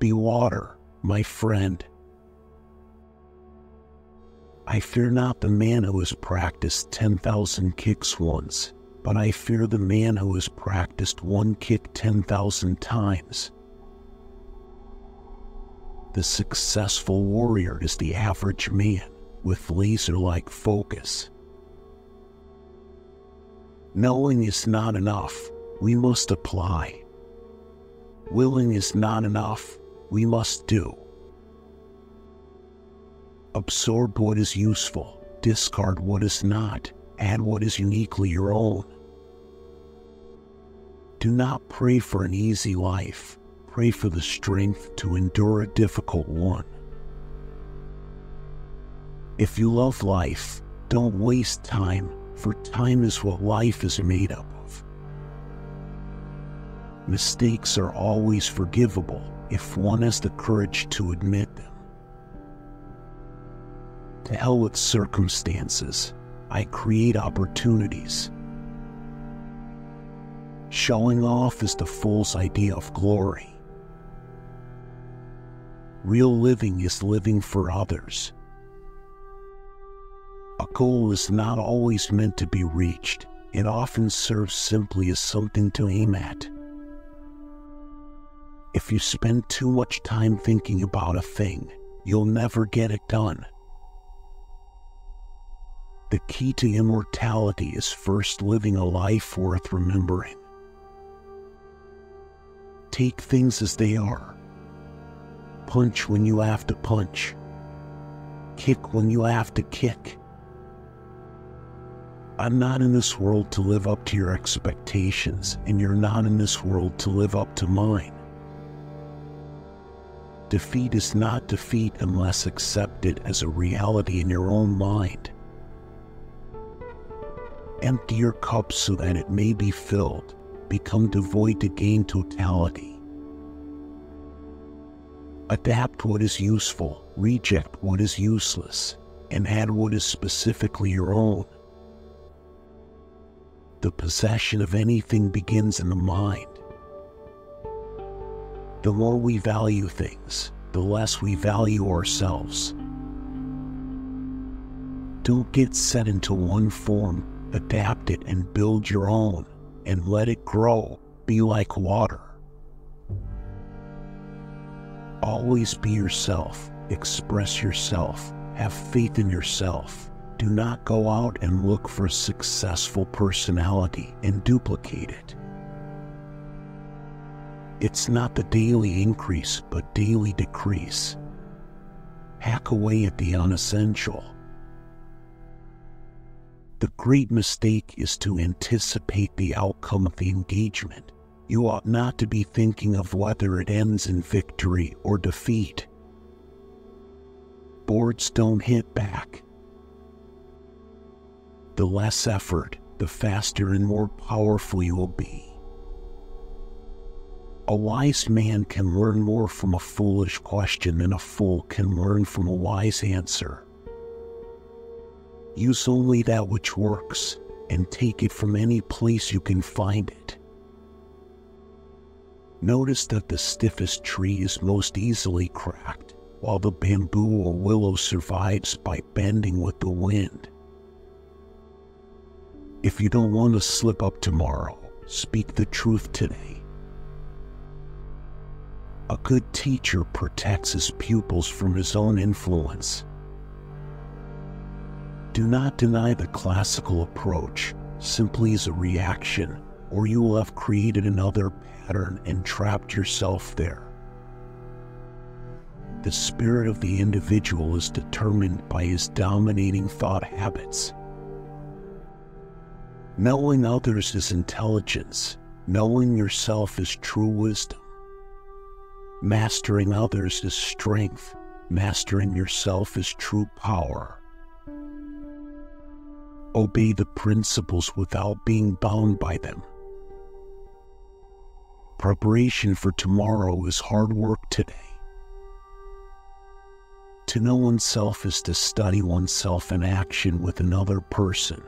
be water, my friend. I fear not the man who has practiced 10,000 kicks once, but I fear the man who has practiced one kick 10,000 times. The successful warrior is the average man with laser like focus. Knowing is not enough, we must apply. Willing is not enough, we must do. Absorb what is useful, discard what is not, add what is uniquely your own. Do not pray for an easy life, pray for the strength to endure a difficult one. If you love life, don't waste time, for time is what life is made up of. Mistakes are always forgivable if one has the courage to admit them. To hell with circumstances, I create opportunities. Showing off is the fool's idea of glory. Real living is living for others. A goal is not always meant to be reached, it often serves simply as something to aim at. If you spend too much time thinking about a thing, you'll never get it done. The key to immortality is first living a life worth remembering. Take things as they are. Punch when you have to punch. Kick when you have to kick. I'm not in this world to live up to your expectations, and you're not in this world to live up to mine. Defeat is not defeat unless accepted as a reality in your own mind. Empty your cup so that it may be filled. Become devoid to gain totality. Adapt what is useful, reject what is useless, and add what is specifically your own. The possession of anything begins in the mind. The more we value things, the less we value ourselves. Don't get set into one form, adapt it and build your own, and let it grow. Be like water. Always be yourself, express yourself, have faith in yourself. Do not go out and look for a successful personality and duplicate it. It's not the daily increase, but daily decrease. Hack away at the unessential. The great mistake is to anticipate the outcome of the engagement. You ought not to be thinking of whether it ends in victory or defeat. Boards don't hit back. The less effort, the faster and more powerful you will be. A wise man can learn more from a foolish question than a fool can learn from a wise answer. Use only that which works and take it from any place you can find it. Notice that the stiffest tree is most easily cracked, while the bamboo or willow survives by bending with the wind. If you don't want to slip up tomorrow, speak the truth today. A good teacher protects his pupils from his own influence. Do not deny the classical approach simply as a reaction, or you will have created another pattern and trapped yourself there. The spirit of the individual is determined by his dominating thought habits. Knowing others is intelligence, knowing yourself is true wisdom. Mastering others is strength. Mastering yourself is true power. Obey the principles without being bound by them. Preparation for tomorrow is hard work today. To know oneself is to study oneself in action with another person.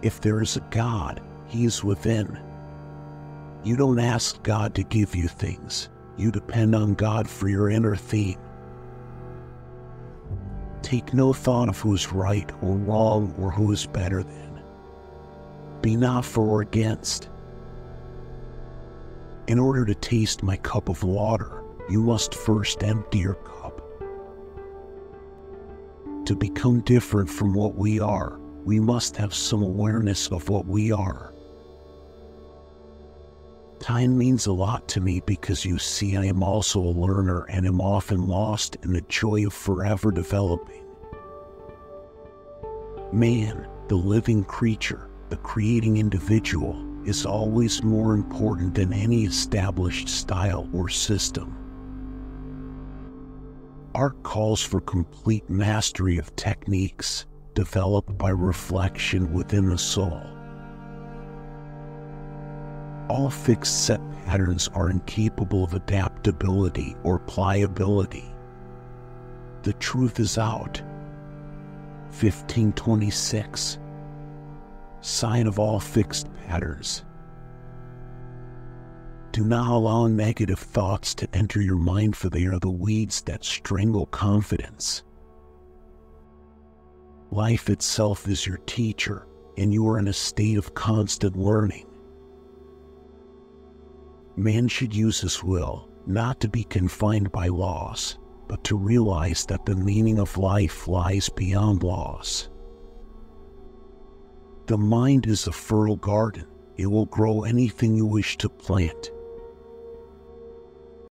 If there is a God, He is within. You don't ask God to give you things, You depend on God for your inner theme. Take no thought of who is right or wrong or who is better than. Be not for or against. In order to taste my cup of water, you must first empty your cup. To become different from what we are, we must have some awareness of what we are. Time means a lot to me because you see, I am also a learner and am often lost in the joy of forever developing. Man, the living creature, the creating individual, is always more important than any established style or system. Art calls for complete mastery of techniques developed by reflection within the soul. All fixed set patterns are incapable of adaptability or pliability. The truth is out. 1526. Sign of all fixed patterns. Do not allow negative thoughts to enter your mind, for they are the weeds that strangle confidence. Life itself is your teacher, and you are in a state of constant learning. Man should use his will not to be confined by laws, but to realize that the meaning of life lies beyond laws. The mind is a fertile garden. It will grow anything you wish to plant